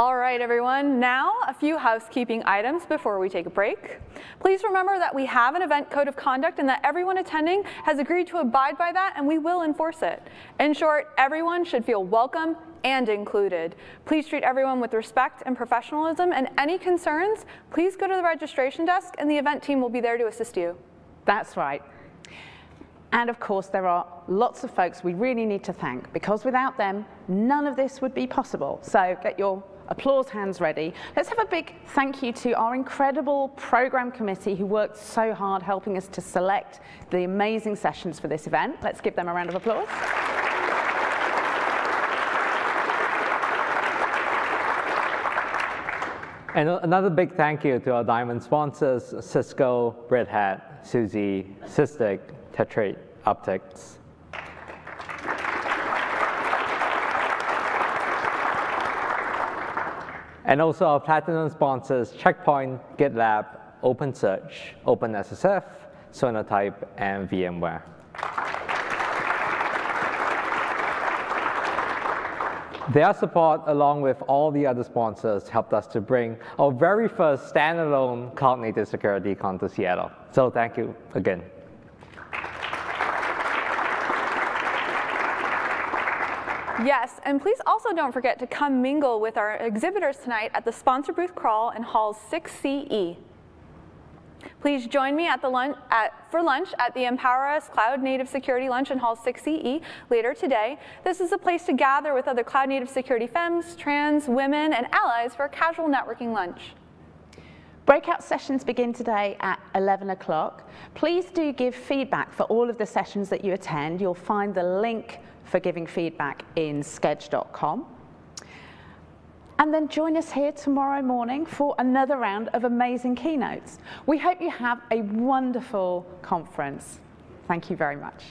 All right, everyone. Now, a few housekeeping items before we take a break. Please remember that we have an event code of conduct and that everyone attending has agreed to abide by that and we will enforce it. In short, everyone should feel welcome and included. Please treat everyone with respect and professionalism and any concerns, please go to the registration desk and the event team will be there to assist you. That's right. And of course, there are lots of folks we really need to thank because without them, none of this would be possible. So get your applause hands ready. Let's have a big thank you to our incredible program committee who worked so hard helping us to select the amazing sessions for this event. Let's give them a round of applause. And another big thank you to our diamond sponsors, Cisco, Red Hat, SUSE, Sysdig, Tetrate, Optics. And also our platinum sponsors, Checkpoint, GitLab, OpenSearch, OpenSSF, Sonatype, and VMware. Their support, along with all the other sponsors, helped us to bring our very first standalone cloud-native security con to Seattle. So thank you again. Yes, and please also don't forget to come mingle with our exhibitors tonight at the sponsor booth crawl in Hall 6CE. Please join me at the at, for lunch at the Empower Us Cloud Native Security Lunch in Hall 6CE later today. This is a place to gather with other cloud native security femmes, trans, women, and allies for a casual networking lunch. Breakout sessions begin today at 11 o'clock. Please do give feedback for all of the sessions that you attend. You'll find the link for giving feedback in sched.com. And then join us here tomorrow morning for another round of amazing keynotes. We hope you have a wonderful conference. Thank you very much.